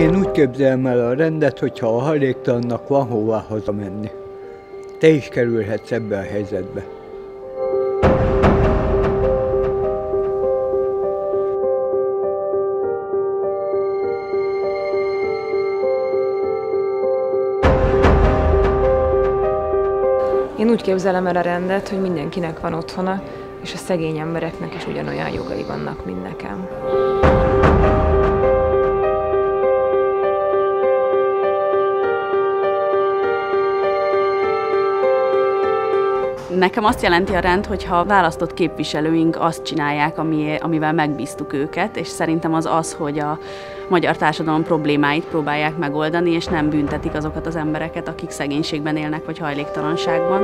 Én úgy képzelem el a rendet, hogyha a hajléktalannak van hová hazamenni. Te is kerülhetsz ebbe a helyzetbe. Én úgy képzelem el a rendet, hogy mindenkinek van otthona, és a szegény embereknek is ugyanolyan jogai vannak, mint nekem. Nekem azt jelenti a rend, hogyha a választott képviselőink azt csinálják, ami, amivel megbíztuk őket, és szerintem az az, hogy a magyar társadalom problémáit próbálják megoldani, és nem büntetik azokat az embereket, akik szegénységben élnek, vagy hajléktalanságban.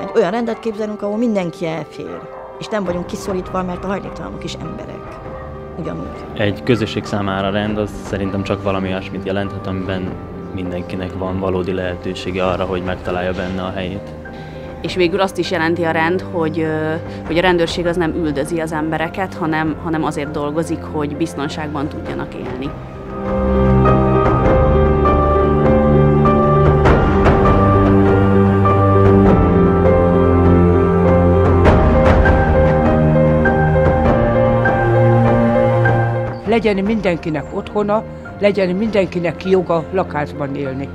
Egy olyan rendet képzelünk, ahol mindenki elfér, és nem vagyunk kiszorítva, mert a hajléktalanok is emberek. Ugyanúgy. Egy közösség számára rend az szerintem csak valami olyasmit jelenthet, amiben mindenkinek van valódi lehetősége arra, hogy megtalálja benne a helyét. És végül azt is jelenti a rend, hogy, hogy a rendőrség az nem üldözi az embereket, hanem, hanem azért dolgozik, hogy biztonságban tudjanak élni. legyen mindenkinek otthona, legyen mindenkinek joga lakásban élni.